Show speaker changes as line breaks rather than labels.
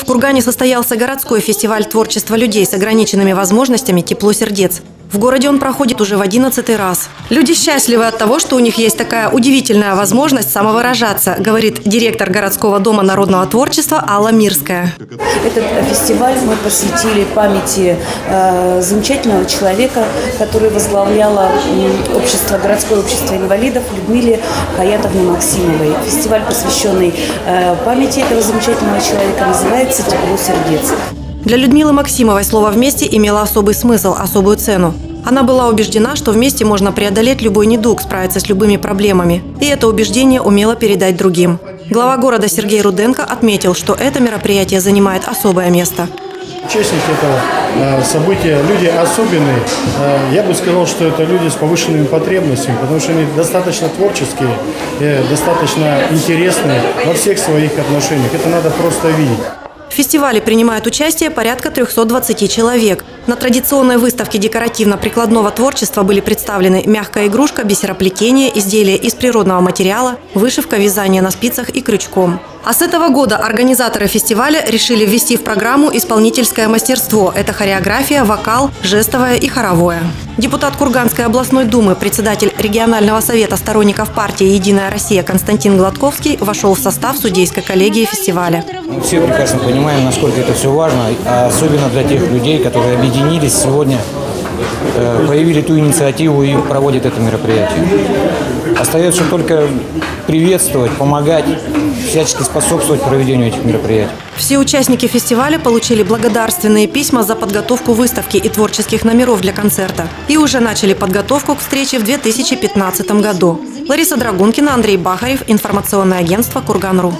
В Кургане состоялся городской фестиваль творчества людей с ограниченными возможностями «Тепло сердец». В городе он проходит уже в одиннадцатый раз. Люди счастливы от того, что у них есть такая удивительная возможность самовыражаться, говорит директор городского дома народного творчества Алла Мирская.
Этот фестиваль мы посвятили памяти э, замечательного человека, который возглавляла общество, городское общество инвалидов Людмиле Хаятовне Максимовой. Фестиваль, посвященный э, памяти этого замечательного человека, называется «Тепло сердец».
Для Людмилы Максимовой слово «вместе» имело особый смысл, особую цену. Она была убеждена, что вместе можно преодолеть любой недуг, справиться с любыми проблемами. И это убеждение умела передать другим. Глава города Сергей Руденко отметил, что это мероприятие занимает особое место.
Участники этого э, события люди особенные. Э, Я бы сказал, что это люди с повышенными потребностями, потому что они достаточно творческие, достаточно интересные во всех своих отношениях. Это надо просто видеть.
В фестивале принимают участие порядка 320 человек. На традиционной выставке декоративно-прикладного творчества были представлены мягкая игрушка, бисероплетение, изделия из природного материала, вышивка, вязание на спицах и крючком. А с этого года организаторы фестиваля решили ввести в программу исполнительское мастерство. Это хореография, вокал, жестовое и хоровое. Депутат Курганской областной думы, председатель регионального совета сторонников партии «Единая Россия» Константин Гладковский вошел в состав судейской коллегии фестиваля.
Мы все прекрасно понимаем, насколько это все важно, особенно для тех людей, которые объединились сегодня, э, проявили ту инициативу и проводят это мероприятие. Остается только приветствовать, помогать, всячески способствовать проведению этих мероприятий.
Все участники фестиваля получили благодарственные письма за подготовку выставки и творческих номеров для концерта. И уже начали подготовку к встрече в 2015 году. Лариса Драгункина, Андрей Бахарев, информационное агентство «Курган.ру».